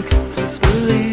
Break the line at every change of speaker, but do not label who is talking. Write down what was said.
makes us believe.